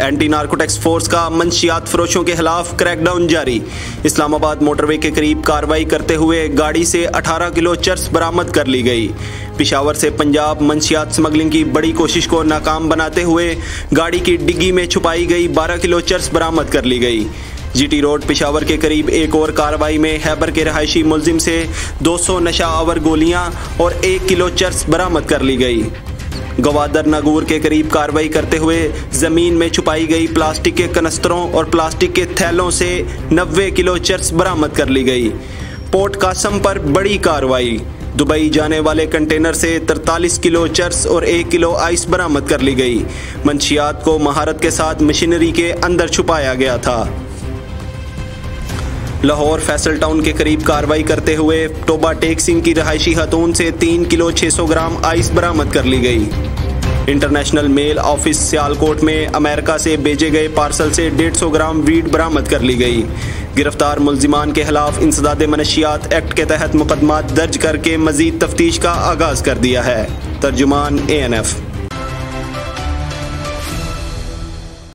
Anti narcotics force का मंशियात फरोशों के खिलाफ क्रैकडाउन जारी। इस्लामाबाद मोटरवे के करीब कार्रवाई करते हुए गाड़ी से 18 किलो चर्स बरामद कर ली गई। पिशावर से पंजाब मंशियात स्मगलिंग की बड़ी कोशिश को नाकाम बनाते हुए गाड़ी की डिग्गी में छुपाई गई 12 किलो चर्स बरामद कर ली गई। जीटी रोड पिशावर के करीब एक और कार्रवाई में हैबर के रहायशी मुलजिम से 200 नशा आवर गोलियाँ और एक किलो चर्स बरामद कर ली गई। गवादर नगूर के करीब कार्रवाई करते हुए ज़मीन में छुपाई गई प्लास्टिक के कनस्तरों और प्लास्टिक के थैलों से 90 किलो चर्स बरामद कर ली गई। पोर्ट कासम पर बड़ी कार्रवाई। दुबई जाने वाले कंटेनर से 43 किलो चर्स और एक किलो आइस बरामद कर ली गई। मंशियात को महारत के साथ मशीनरी के अंदर छुपाया गया था। लाहौर फैसल टाउन के करीब कार्रवाई करते हुए टोबा टेक सिंह की रहायशी खतून से तीन किलो 600 ग्राम आइस बरामद कर ली गई। इंटरनेशनल मेल ऑफ़िस सियालकोट में अमेरिका से भेजे गए पार्सल से 150 ग्राम वीड बरामद कर ली गई। गिरफ़्तार मुलजिमान के खिलाफ इंसदाद मनशियात एक्ट के तहत मुकदमा दर्ज करके मजीद तफ्तीश का आगाज़ कर दिया है। तर्जुमान ए एन एफ़।